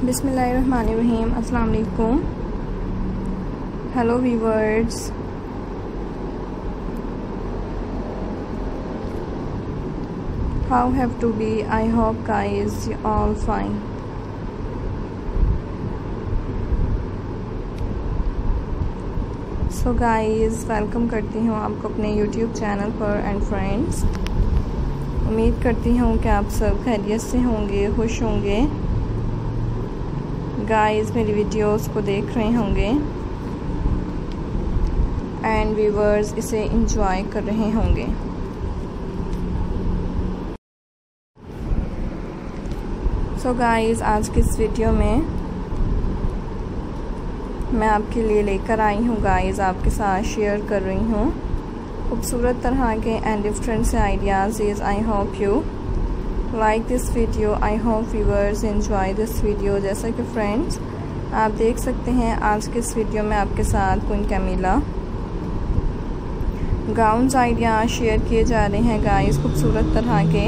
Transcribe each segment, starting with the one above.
बिसमीम वालेकुम hello viewers how have to be I hope guys all fine so guys welcome करती हूँ आपको अपने यूट्यूब चैनल पर एंड फ्रेंड्स उम्मीद करती हूँ कि आप सब खैरियत से होंगे, खुश होंगे। गाइस मेरी वीडियोस को देख रहे होंगे। एंड व्यूवर्स इसे इंजॉय कर रहे होंगे। सो so गाइस आज की इस वीडियो में मैं आपके लिए लेकर आई हूँ गाइस आपके साथ शेयर कर रही हूँ। खूबसूरत तरह के एंड डिफरेंट से ideas is I hope you like this video I hope viewers enjoy this video जैसा कि फ्रेंड्स आप देख सकते हैं, आज के इस वीडियो में आपके साथ queen Camilla. Gowns ideas share किए जा रहे हैं गाइस खूबसूरत तरह के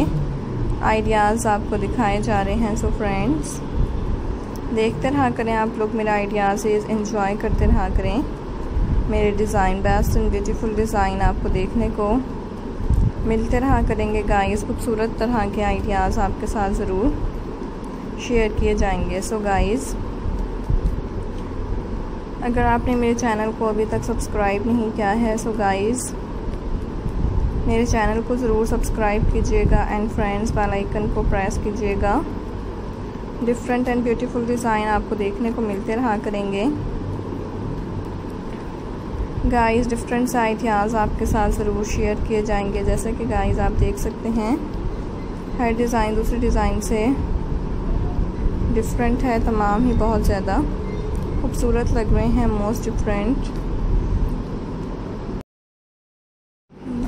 आइडियाज़ आपको दिखाए जा रहे हैं सो फ्रेंड्स देखते रहा करें आप लोग मेरा आइडियाज़ इंजॉय करते रहा करें। मेरे design best and beautiful design आपको देखने को मिलते रहा करेंगे गाइस खूबसूरत तरह के आइडियाज़ आपके साथ ज़रूर शेयर किए जाएँगे। सो गाइस अगर आपने मेरे चैनल को अभी तक सब्सक्राइब नहीं किया है सो गाइस मेरे चैनल को ज़रूर सब्सक्राइब कीजिएगा एंड फ्रेंड्स आइकन को प्रेस कीजिएगा। डिफरेंट एंड ब्यूटीफुल डिज़ाइन आपको देखने को मिलते रहा करेंगे। गाइस डिफरेंट आइडियाज़ आपके साथ ज़रूर शेयर किए जाएँगे। जैसे कि गाइस आप देख सकते हैं, हर डिज़ाइन दूसरे डिज़ाइन से डिफरेंट है, तमाम ही बहुत ज़्यादा खूबसूरत लग रहे हैं मोस्ट डिफरेंट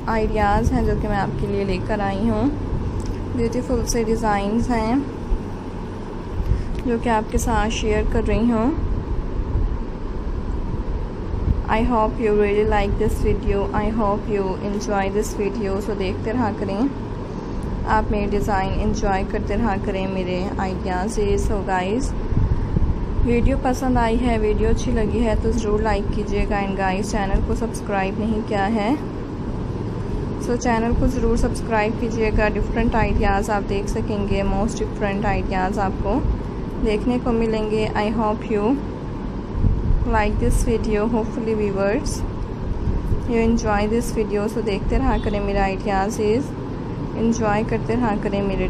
आइडियाज़ हैं जो कि मैं आपके लिए लेकर आई हूँ। ब्यूटीफुल से डिज़ाइंस हैं जो कि आपके साथ शेयर कर रही हूँ। I hope you really like this video I hope you enjoy this video so देखते रहा करें। आप मेरे डिज़ाइन इंजॉय करते रहा करें मेरे आइडियाज़ सो गाइस वीडियो पसंद आई है वीडियो अच्छी लगी है तो ज़रूर लाइक कीजिएगा। एंड गाइस चैनल को सब्सक्राइब नहीं किया है सो so, चैनल को ज़रूर सब्सक्राइब कीजिएगा। डिफरेंट आइडियाज़ आप देख सकेंगे मोस्ट डिफरेंट आइडियाज़ आपको देखने को मिलेंगे। I hope you like this video hopefully viewers you enjoy this video so देखते रहा करें, मेरा आइडियाज़ इज़ इंजॉय करते रहा करें, मेरे